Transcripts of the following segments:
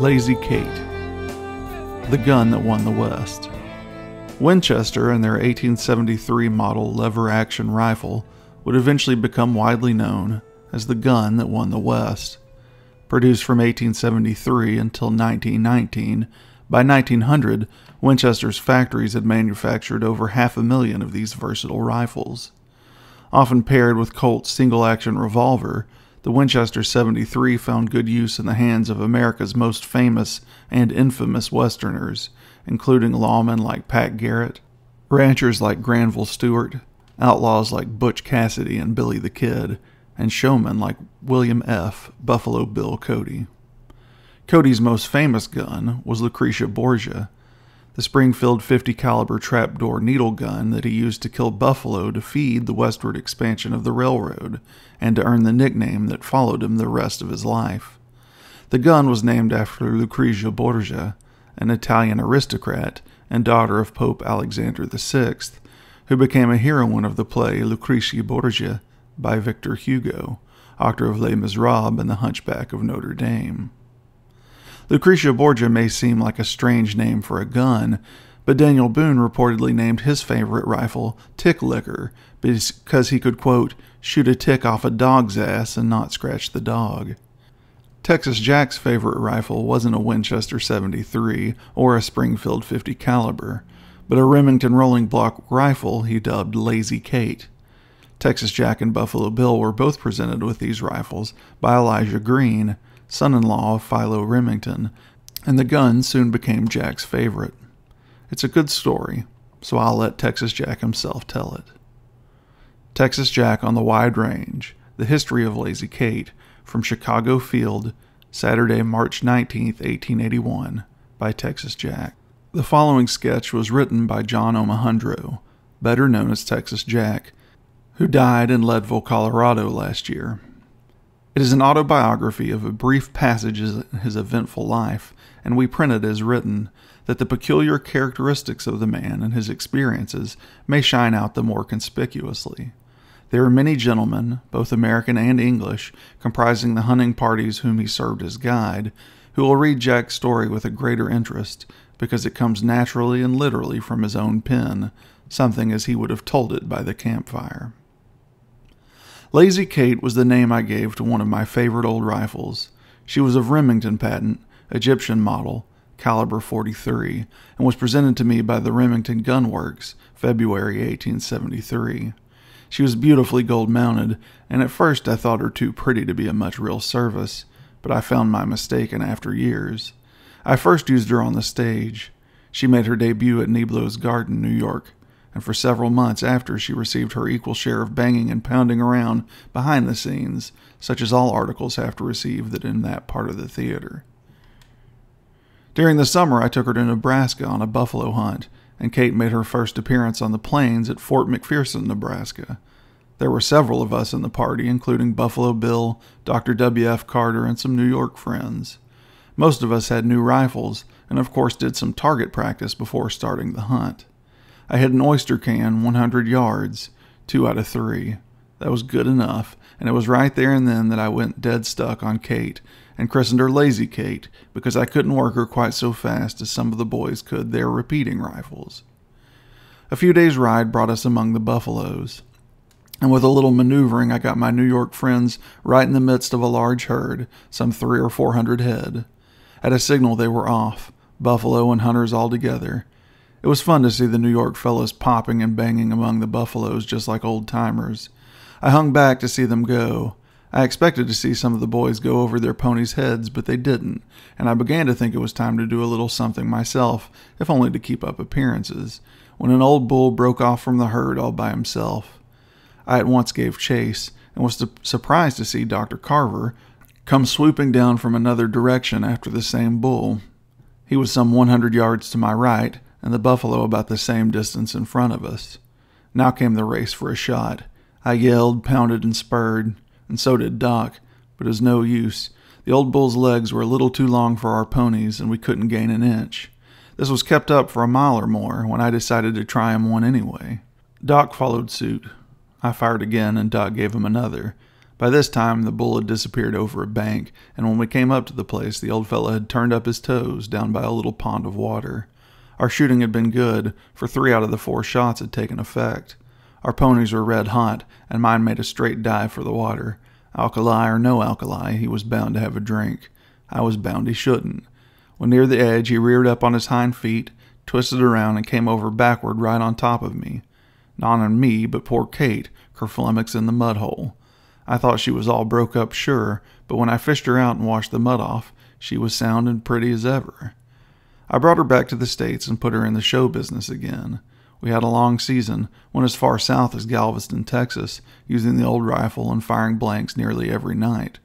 Lazy Kate, the gun that won the West. Winchester and their 1873 model lever action rifle would eventually become widely known as the gun that won the West. Produced from 1873 until 1919, by 1900, Winchester's factories had manufactured over half a million of these versatile rifles. Often paired with Colt's single action revolver, the Winchester 73 found good use in the hands of America's most famous and infamous Westerners, including lawmen like Pat Garrett, ranchers like Granville Stuart, outlaws like Butch Cassidy and Billy the Kid, and showmen like William F. Buffalo Bill Cody. Cody's most famous gun was Lucretia Borgia, the Springfield 50 caliber trapdoor needle gun that he used to kill buffalo to feed the westward expansion of the railroad and to earn the nickname that followed him the rest of his life. The gun was named after Lucrezia Borgia, an Italian aristocrat and daughter of Pope Alexander VI, who became a heroine of the play Lucrezia Borgia by Victor Hugo, author of Les Miserables and The Hunchback of Notre Dame. Lucretia Borgia may seem like a strange name for a gun, but Daniel Boone reportedly named his favorite rifle Tick Licker because he could, quote, shoot a tick off a dog's ass and not scratch the dog. Texas Jack's favorite rifle wasn't a Winchester 73 or a Springfield 50 caliber, but a Remington rolling block rifle he dubbed Lazy Kate. Texas Jack and Buffalo Bill were both presented with these rifles by Elijah Green, son in law of Philo Remington, and the gun soon became Jack's favorite. It's a good story, so I'll let Texas Jack himself tell it. Texas Jack on the Wide Range The History of Lazy Kate from Chicago Field, Saturday, March 19, 1881, by Texas Jack. The following sketch was written by John Omohundro, better known as Texas Jack, who died in Leadville, Colorado last year. It is an autobiography of a brief passage in his eventful life, and we print it as written, that the peculiar characteristics of the man and his experiences may shine out the more conspicuously. There are many gentlemen, both American and English, comprising the hunting parties whom he served as guide, who will read Jack's story with a greater interest because it comes naturally and literally from his own pen, something as he would have told it by the campfire. Lazy Kate was the name I gave to one of my favorite old rifles. She was of Remington patent, Egyptian model, caliber 43, and was presented to me by the Remington Gun Works, February 1873. She was beautifully gold mounted, and at first I thought her too pretty to be of much real service, but I found my mistake in after years. I first used her on the stage. She made her debut at Niblo's Garden, New York, and for several months after she received her equal share of banging and pounding around behind the scenes, such as all articles have to receive that in that part of the theater. During the summer, I took her to Nebraska on a buffalo hunt, and Kate made her first appearance on the plains at Fort McPherson, Nebraska. There were several of us in the party, including Buffalo Bill, Dr. W.F. Carver, and some New York friends. Most of us had new rifles, and of course did some target practice before starting the hunt. I had an oyster can 100 yards, two out of three. That was good enough, and it was right there and then that I went dead stuck on Kate and christened her Lazy Kate because I couldn't work her quite so fast as some of the boys could their repeating rifles. A few days' ride brought us among the buffaloes, and with a little maneuvering, I got my New York friends right in the midst of a large herd, some three or four hundred head. At a signal, they were off, buffalo and hunters all together, it was fun to see the New York fellows popping and banging among the buffaloes just like old timers. I hung back to see them go. I expected to see some of the boys go over their ponies' heads, but they didn't, and I began to think it was time to do a little something myself, if only to keep up appearances, when an old bull broke off from the herd all by himself. I at once gave chase, and was surprised to see Dr. Carver come swooping down from another direction after the same bull. He was some 100 yards to my right, and the buffalo about the same distance in front of us. Now came the race for a shot. I yelled, pounded, and spurred, and so did Doc, but it was no use. The old bull's legs were a little too long for our ponies, and we couldn't gain an inch. This was kept up for a mile or more when I decided to try him one anyway. Doc followed suit. I fired again, and Doc gave him another, By this time, the bull had disappeared over a bank, and when we came up to the place, the old fellow had turned up his toes down by a little pond of water. Our shooting had been good, for three out of the four shots had taken effect. Our ponies were red hot, and mine made a straight dive for the water. Alkali or no alkali, he was bound to have a drink. I was bound he shouldn't. When near the edge, he reared up on his hind feet, twisted around, and came over backward right on top of me. Not on me, but poor Kate, kerflummox in the mud hole. I thought she was all broke up, sure, but when I fished her out and washed the mud off, she was sound and pretty as ever. I brought her back to the States and put her in the show business again. We had a long season, went as far south as Galveston, Texas, using the old rifle and firing blanks nearly every night.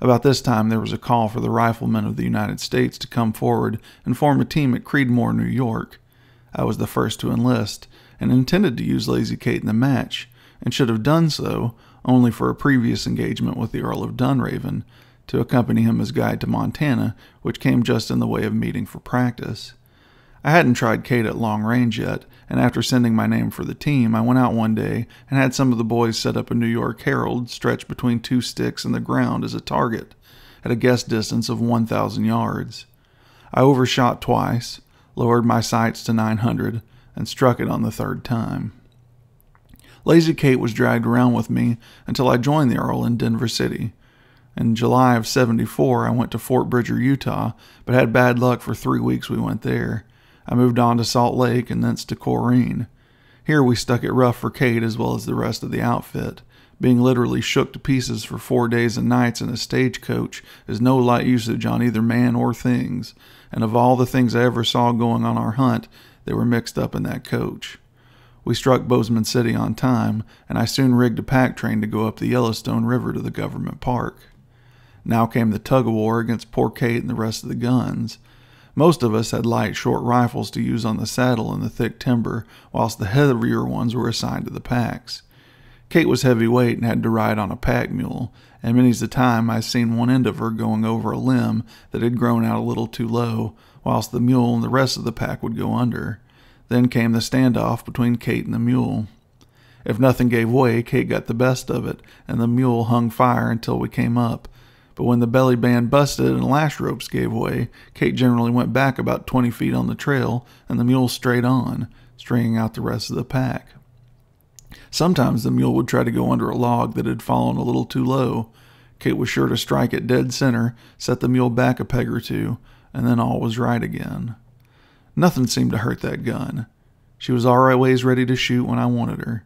About this time, there was a call for the riflemen of the United States to come forward and form a team at Creedmoor, New York. I was the first to enlist, and intended to use Lazy Kate in the match, and should have done so, only for a previous engagement with the Earl of Dunraven to accompany him as guide to Montana, which came just in the way of meeting for practice. I hadn't tried Kate at long range yet, and after sending my name for the team, I went out one day and had some of the boys set up a New York Herald stretched between two sticks in the ground as a target, at a guess distance of 1,000 yards. I overshot twice, lowered my sights to 900, and struck it on the third time. Lazy Kate was dragged around with me until I joined the Earl in Denver City. In July of 74, I went to Fort Bridger, Utah, but had bad luck for three weeks we went there. I moved on to Salt Lake and thence to Corinne. Here we stuck it rough for Kate as well as the rest of the outfit. Being literally shook to pieces for four days and nights in a stagecoach is no light usage on either man or things, and of all the things I ever saw going on our hunt, they were mixed up in that coach. We struck Bozeman City on time, and I soon rigged a pack train to go up the Yellowstone River to the government park. Now came the tug of war against poor Kate and the rest of the guns. Most of us had light, short rifles to use on the saddle in the thick timber, whilst the heavier ones were assigned to the packs. Kate was heavyweight and had to ride on a pack mule, and many's the time I seen one end of her going over a limb that had grown out a little too low, whilst the mule and the rest of the pack would go under. Then came the standoff between Kate and the mule. If nothing gave way, Kate got the best of it, and the mule hung fire until we came up. But when the belly band busted and lash ropes gave way, Kate generally went back about 20 feet on the trail, and the mule straight on, stringing out the rest of the pack. Sometimes the mule would try to go under a log that had fallen a little too low. Kate was sure to strike it dead center, set the mule back a peg or two, and then all was right again. Nothing seemed to hurt that gun. She was always ready to shoot when I wanted her.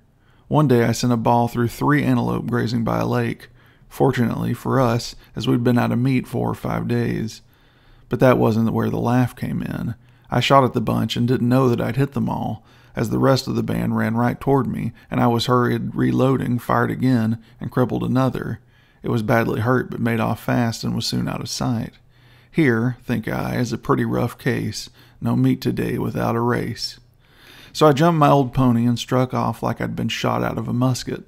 One day I sent a ball through three antelope grazing by a lake, fortunately for us, as we'd been out of meat four or five days. But that wasn't where the laugh came in. I shot at the bunch and didn't know that I'd hit them all, as the rest of the band ran right toward me, and I was hurried reloading, fired again, and crippled another. It was badly hurt, but made off fast and was soon out of sight. Here, think I, is a pretty rough case, no meat today without a race. So I jumped my old pony and struck off like I'd been shot out of a musket.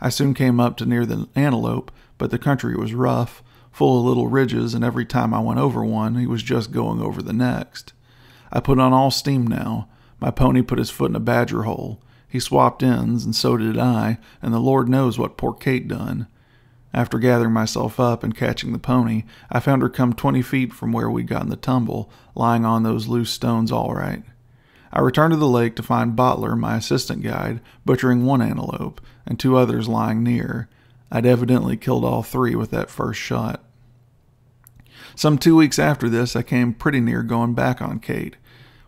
I soon came up to near the antelope, but the country was rough, full of little ridges, and every time I went over one, he was just going over the next. I put on all steam now. My pony put his foot in a badger hole. He swapped ends, and so did I, and the Lord knows what poor Kate done. After gathering myself up and catching the pony, I found her come twenty feet from where we'd gotten the tumble, lying on those loose stones all right. I returned to the lake to find Bottler, my assistant guide, butchering one antelope, and two others lying near. I'd evidently killed all three with that first shot. Some two weeks after this, I came pretty near going back on Kate.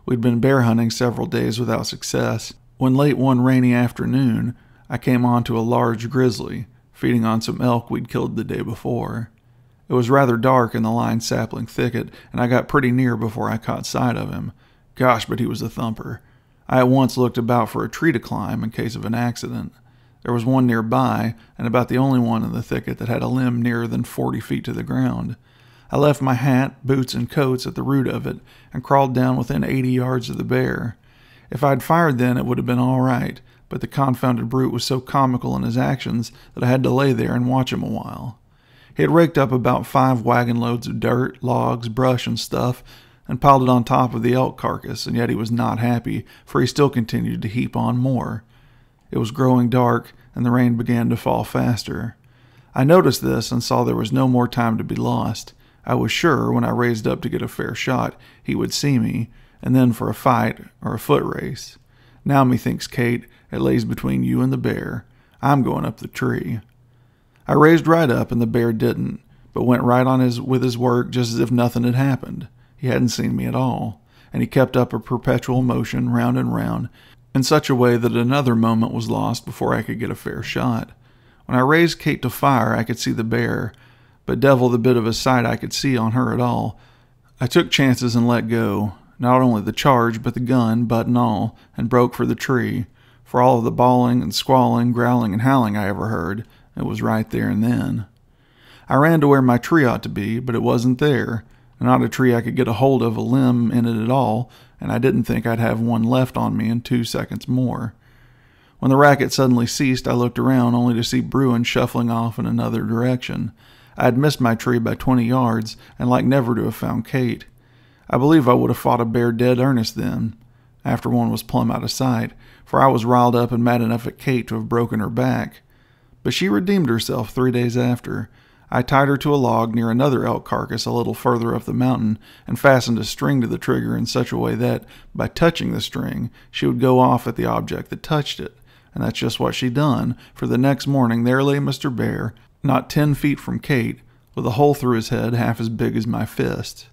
We'd been bear hunting several days without success, when late one rainy afternoon, I came on to a large grizzly feeding on some elk we'd killed the day before. It was rather dark in the line sapling thicket, and I got pretty near before I caught sight of him. Gosh, but he was a thumper. I at once looked about for a tree to climb in case of an accident. There was one nearby, and about the only one in the thicket that had a limb nearer than forty feet to the ground. I left my hat, boots, and coats at the root of it, and crawled down within eighty yards of the bear. If I'd fired then, it would have been all right, but the confounded brute was so comical in his actions that I had to lay there and watch him a while. He had raked up about five wagon loads of dirt, logs, brush, and stuff, and piled it on top of the elk carcass, and yet he was not happy, for he still continued to heap on more. It was growing dark, and the rain began to fall faster. I noticed this and saw there was no more time to be lost. I was sure when I raised up to get a fair shot, he would see me, and then for a fight or a foot race. Now, methinks Kate, it lays between you and the bear. I'm going up the tree. I raised right up, and the bear didn't, but went right on his with his work just as if nothing had happened. He hadn't seen me at all, and he kept up a perpetual motion round and round in such a way that another moment was lost before I could get a fair shot. When I raised Kate to fire, I could see the bear, but devil the bit of a sight I could see on her at all. I took chances and let go, not only the charge, but the gun, butt and all, and broke for the tree. For all of the bawling and squalling, growling and howling I ever heard, it was right there and then. I ran to where my tree ought to be, but it wasn't there. Not a tree I could get a hold of a limb in it at all, and I didn't think I'd have one left on me in two seconds more. When the racket suddenly ceased, I looked around only to see Bruin shuffling off in another direction. I had missed my tree by twenty yards, and like never to have found Kate. I believe I would have fought a bear dead earnest then, after one was plumb out of sight, for I was riled up and mad enough at Kate to have broken her back. But she redeemed herself three days after. I tied her to a log near another elk carcass a little further up the mountain and fastened a string to the trigger in such a way that, by touching the string, she would go off at the object that touched it. And that's just what she done, for the next morning there lay Mr. Bear, not ten feet from Kate, with a hole through his head half as big as my fist.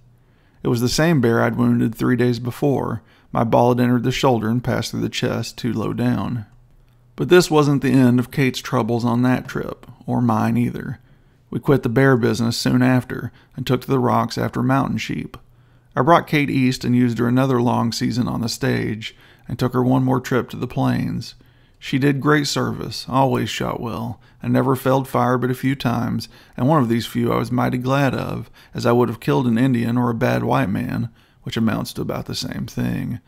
It was the same bear I'd wounded three days before. My ball had entered the shoulder and passed through the chest too low down. But this wasn't the end of Kate's troubles on that trip, or mine either. We quit the bear business soon after and took to the rocks after mountain sheep. I brought Kate east and used her another long season on the stage and took her one more trip to the plains. She did great service, always shot well, and never failed fire but a few times, and one of these few I was mighty glad of, as I would have killed an Indian or a bad white man, which amounts to about the same thing.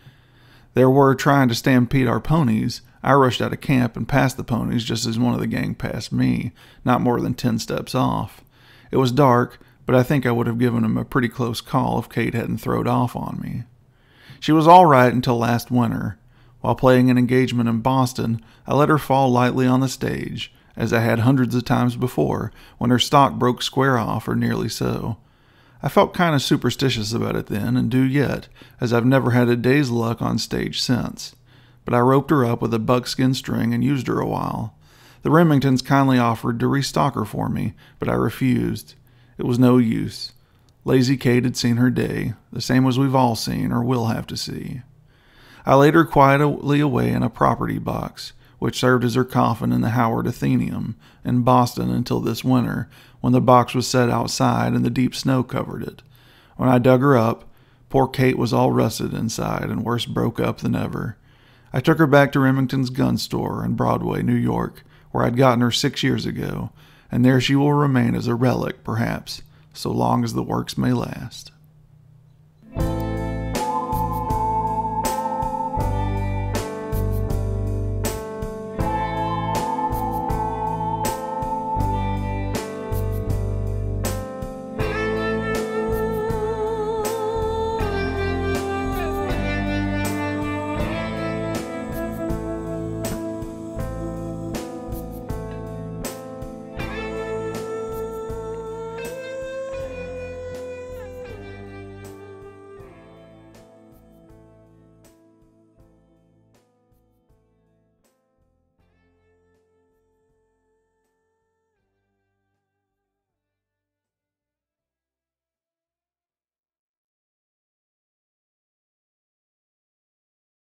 There were trying to stampede our ponies. I rushed out of camp and passed the ponies just as one of the gang passed me, not more than ten steps off. It was dark, but I think I would have given him a pretty close call if Kate hadn't throwed off on me. She was all right until last winter. While playing an engagement in Boston, I let her fall lightly on the stage, as I had hundreds of times before, when her stock broke square off or nearly so. I felt kind of superstitious about it then, and do yet, as I've never had a day's luck on stage since. But I roped her up with a buckskin string and used her a while. The Remingtons kindly offered to restock her for me, but I refused. It was no use. Lazy Kate had seen her day, the same as we've all seen or will have to see. I laid her quietly away in a property box, which served as her coffin in the Howard Athenaeum in Boston until this winter, when the box was set outside and the deep snow covered it. When I dug her up, poor Kate was all rusted inside and worse broke up than ever. I took her back to Remington's gun store in Broadway, New York, where I'd gotten her six years ago, and there she will remain as a relic, perhaps, so long as the works may last.